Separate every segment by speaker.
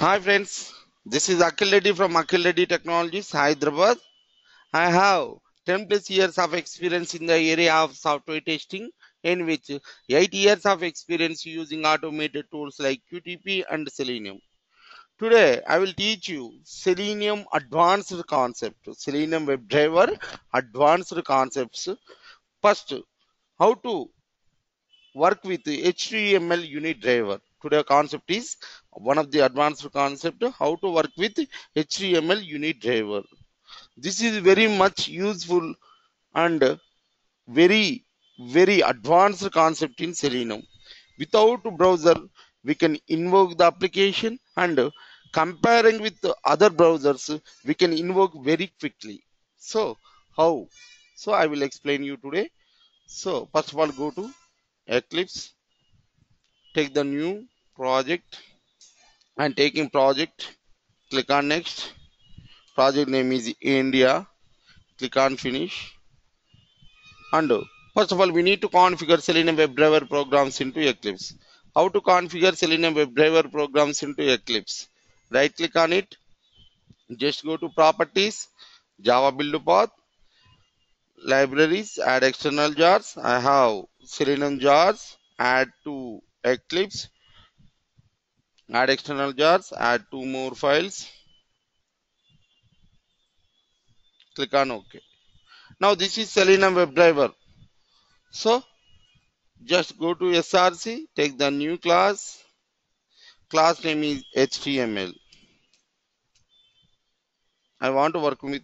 Speaker 1: Hi friends, this is Akhil Reddy from Akhil Reddy Technologies, Hyderabad. I have 10 plus years of experience in the area of software testing in which 8 years of experience using automated tools like QTP and Selenium. Today I will teach you Selenium advanced concept, Selenium WebDriver advanced concepts. First, how to work with HTML unit driver. Today concept is one of the advanced concept how to work with HTML unit driver. This is very much useful and very very advanced concept in Selenium. Without browser, we can invoke the application and comparing with the other browsers, we can invoke very quickly. So how? So I will explain you today. So first of all, go to Eclipse, take the new project and taking project, click on next. Project name is India, click on finish. And first of all, we need to configure Selenium WebDriver programs into Eclipse. How to configure Selenium WebDriver programs into Eclipse? Right click on it, just go to properties, Java build path, libraries, add external jars. I have Selenium jars, add to Eclipse, add external jars, add two more files. Click on OK. Now this is Selenium WebDriver. So just go to src, take the new class. Class name is HTML. I want to work with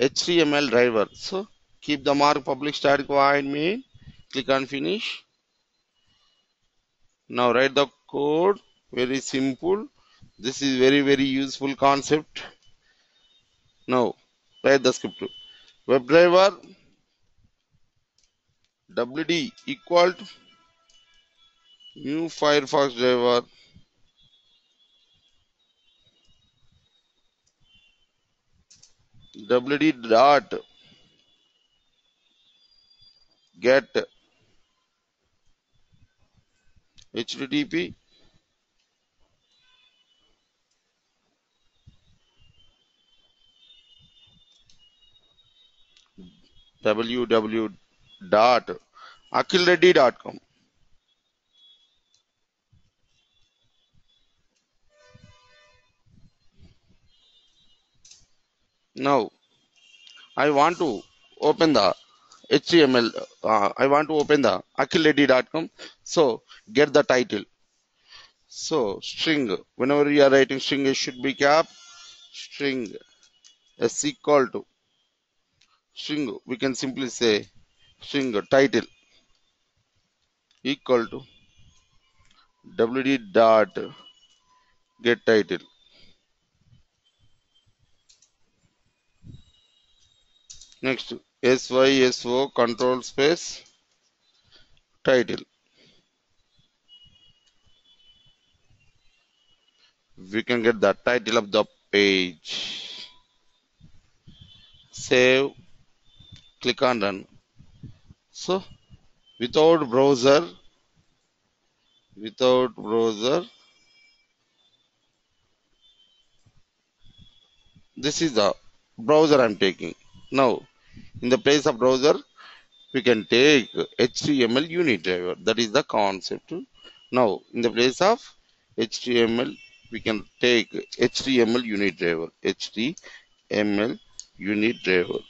Speaker 1: HTML driver. So keep the mark public static void main. Click on finish. Now write the code. Very simple. This is very very useful concept. Now write the script. WebDriver wd equal to new Firefox driver wd dot get http www now i want to open the html uh, i want to open the akhilreddy.com so get the title. So string whenever you are writing string it should be cap string s equal to string we can simply say string title equal to wd dot get title. Next syso control space title. We can get the title of the page. Save click on run so without browser without browser this is the browser i'm taking. Now in the place of browser we can take html unit driver. That is the concept. Now in the place of html we can take html unit driver. Html unit driver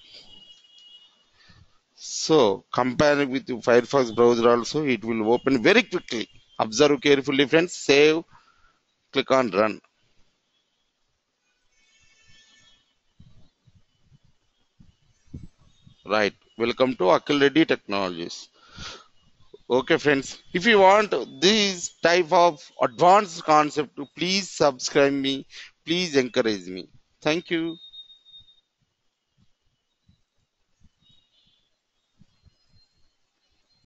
Speaker 1: so comparing with the Firefox browser also it will open very quickly. Observe carefully friends. Save. Click on run. Right. Welcome to Reddy Technologies. Okay friends. If you want this type of advanced concept, please subscribe me. Please encourage me. Thank you.